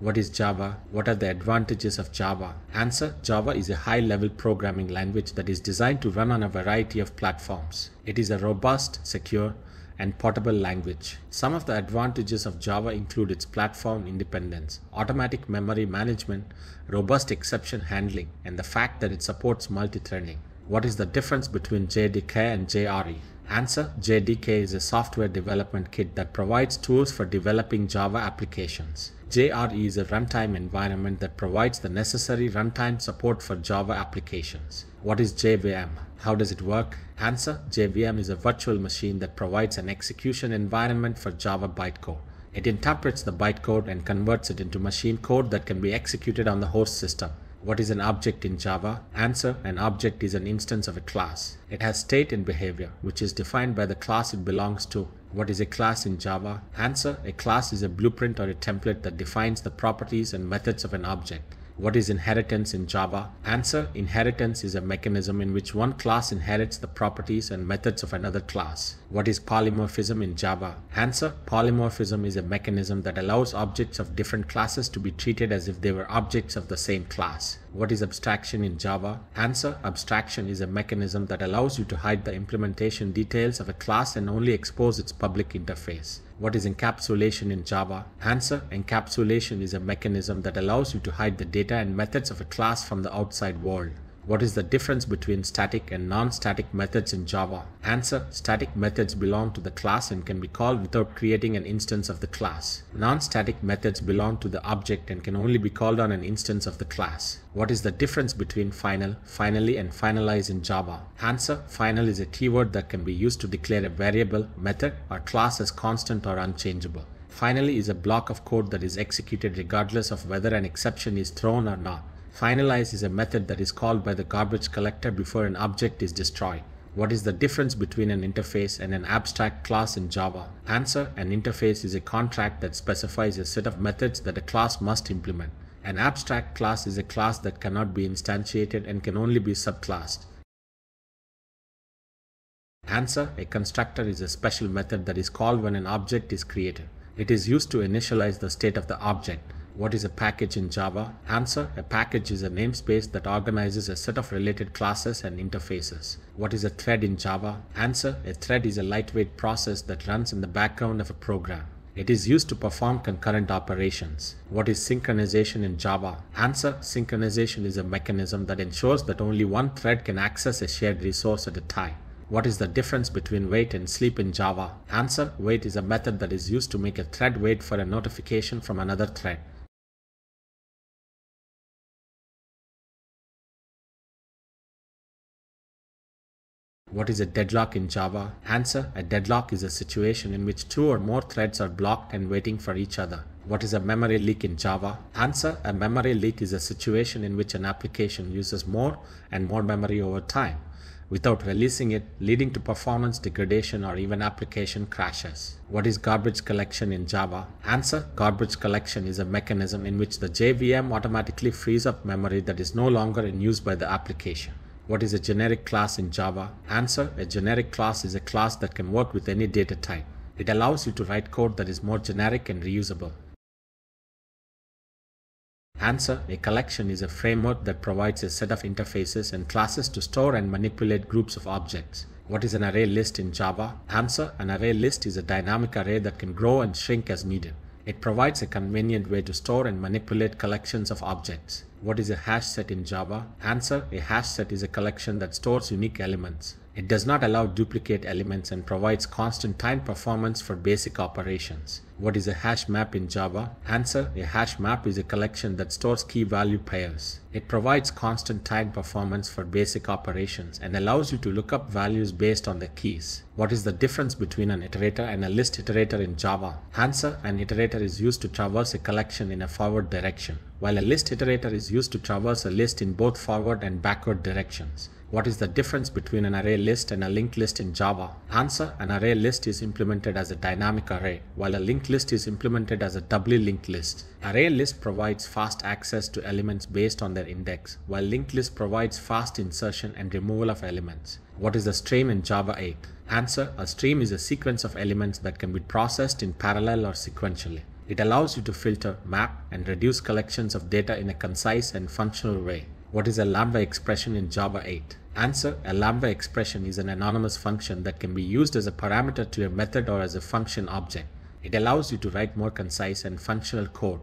What is Java? What are the advantages of Java? Answer Java is a high level programming language that is designed to run on a variety of platforms. It is a robust, secure, and portable language. Some of the advantages of Java include its platform independence, automatic memory management, robust exception handling, and the fact that it supports multi-threading. What is the difference between JDK and JRE? Answer JDK is a software development kit that provides tools for developing Java applications. JRE is a runtime environment that provides the necessary runtime support for Java applications. What is JVM? How does it work? Answer JVM is a virtual machine that provides an execution environment for Java bytecode. It interprets the bytecode and converts it into machine code that can be executed on the host system. What is an object in Java? Answer An object is an instance of a class. It has state and behavior, which is defined by the class it belongs to. What is a class in Java? Answer A class is a blueprint or a template that defines the properties and methods of an object. What is inheritance in Java? Answer Inheritance is a mechanism in which one class inherits the properties and methods of another class. What is polymorphism in Java? Answer Polymorphism is a mechanism that allows objects of different classes to be treated as if they were objects of the same class. What is abstraction in Java? Answer Abstraction is a mechanism that allows you to hide the implementation details of a class and only expose its public interface. What is encapsulation in Java? Answer Encapsulation is a mechanism that allows you to hide the data and methods of a class from the outside world. What is the difference between static and non-static methods in Java? Answer Static methods belong to the class and can be called without creating an instance of the class. Non-static methods belong to the object and can only be called on an instance of the class. What is the difference between final, finally, and finalize in Java? Answer Final is a keyword that can be used to declare a variable, method, or class as constant or unchangeable. Finally is a block of code that is executed regardless of whether an exception is thrown or not. Finalize is a method that is called by the garbage collector before an object is destroyed. What is the difference between an interface and an abstract class in Java? Answer An interface is a contract that specifies a set of methods that a class must implement. An abstract class is a class that cannot be instantiated and can only be subclassed. Answer A constructor is a special method that is called when an object is created. It is used to initialize the state of the object. What is a package in Java? Answer A package is a namespace that organizes a set of related classes and interfaces. What is a thread in Java? Answer A thread is a lightweight process that runs in the background of a program. It is used to perform concurrent operations. What is synchronization in Java? Answer Synchronization is a mechanism that ensures that only one thread can access a shared resource at a time. What is the difference between wait and sleep in Java? Answer Wait is a method that is used to make a thread wait for a notification from another thread. What is a deadlock in Java? Answer A deadlock is a situation in which two or more threads are blocked and waiting for each other. What is a memory leak in Java? Answer A memory leak is a situation in which an application uses more and more memory over time without releasing it, leading to performance degradation or even application crashes. What is garbage collection in Java? Answer Garbage collection is a mechanism in which the JVM automatically frees up memory that is no longer in use by the application. What is a generic class in Java? Answer A generic class is a class that can work with any data type. It allows you to write code that is more generic and reusable. Answer A collection is a framework that provides a set of interfaces and classes to store and manipulate groups of objects. What is an array list in Java? Answer An array list is a dynamic array that can grow and shrink as needed. It provides a convenient way to store and manipulate collections of objects. What is a hash set in Java? Answer A hash set is a collection that stores unique elements. It does not allow duplicate elements and provides constant time performance for basic operations. What is a hash map in Java? Answer A hash map is a collection that stores key value pairs. It provides constant time performance for basic operations and allows you to look up values based on the keys. What is the difference between an iterator and a list iterator in Java? Answer An iterator is used to traverse a collection in a forward direction, while a list iterator is used to traverse a list in both forward and backward directions. What is the difference between an array list and a linked list in Java? Answer An array list is implemented as a dynamic array, while a linked list is implemented as a doubly linked list. Array list provides fast access to elements based on their index, while linked list provides fast insertion and removal of elements. What is a stream in Java 8? Answer A stream is a sequence of elements that can be processed in parallel or sequentially. It allows you to filter, map, and reduce collections of data in a concise and functional way. What is a Lambda expression in Java 8? Answer A Lambda expression is an anonymous function that can be used as a parameter to a method or as a function object. It allows you to write more concise and functional code